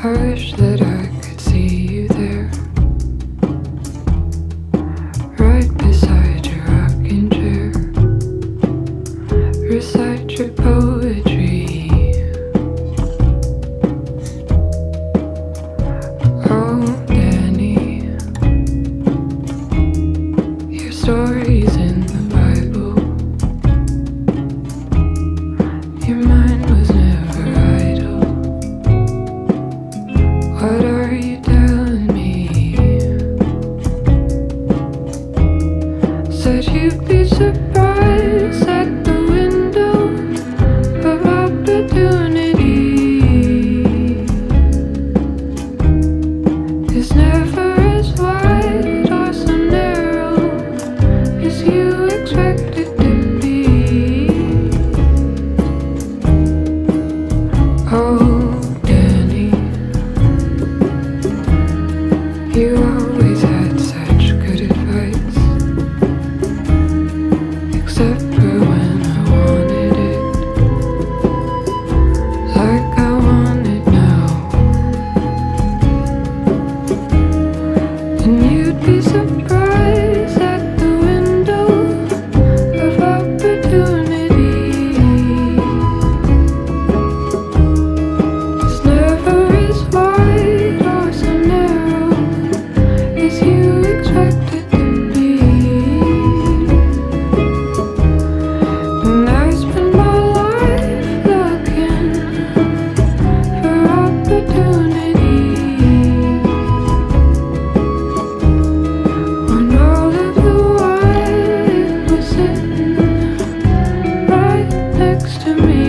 hush that I But you'd be surprised at the window of opportunity It's never as wide or so narrow as you expect it to be. Oh. next to me.